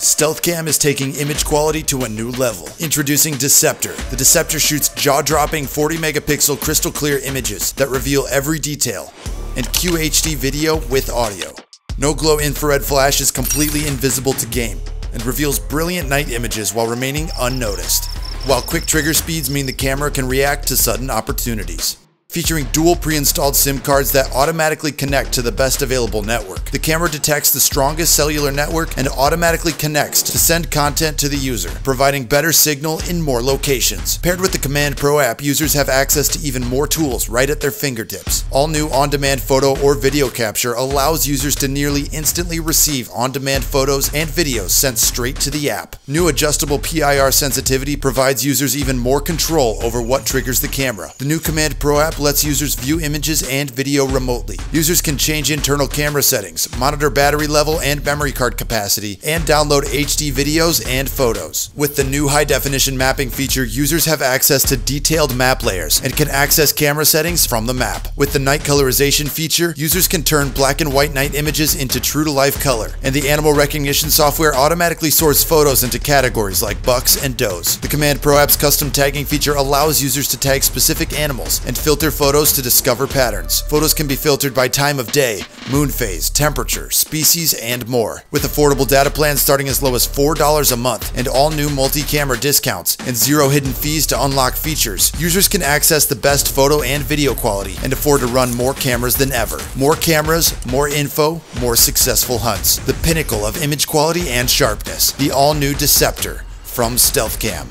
StealthCam is taking image quality to a new level. Introducing Deceptor. The Deceptor shoots jaw-dropping 40 megapixel crystal clear images that reveal every detail and QHD video with audio. No glow infrared flash is completely invisible to game and reveals brilliant night images while remaining unnoticed. While quick trigger speeds mean the camera can react to sudden opportunities featuring dual pre-installed SIM cards that automatically connect to the best available network. The camera detects the strongest cellular network and automatically connects to send content to the user, providing better signal in more locations. Paired with the Command Pro app, users have access to even more tools right at their fingertips. All new on-demand photo or video capture allows users to nearly instantly receive on-demand photos and videos sent straight to the app. New adjustable PIR sensitivity provides users even more control over what triggers the camera. The new Command Pro app lets users view images and video remotely. Users can change internal camera settings, monitor battery level and memory card capacity, and download HD videos and photos. With the new high definition mapping feature, users have access to detailed map layers and can access camera settings from the map. With the night colorization feature, users can turn black and white night images into true to life color, and the animal recognition software automatically sorts photos into categories like bucks and does. The Command Pro app's custom tagging feature allows users to tag specific animals and filter photos to discover patterns. Photos can be filtered by time of day, moon phase, temperature, species, and more. With affordable data plans starting as low as $4 a month and all new multi-camera discounts and zero hidden fees to unlock features, users can access the best photo and video quality and afford to run more cameras than ever. More cameras, more info, more successful hunts. The pinnacle of image quality and sharpness. The all-new Deceptor from StealthCam.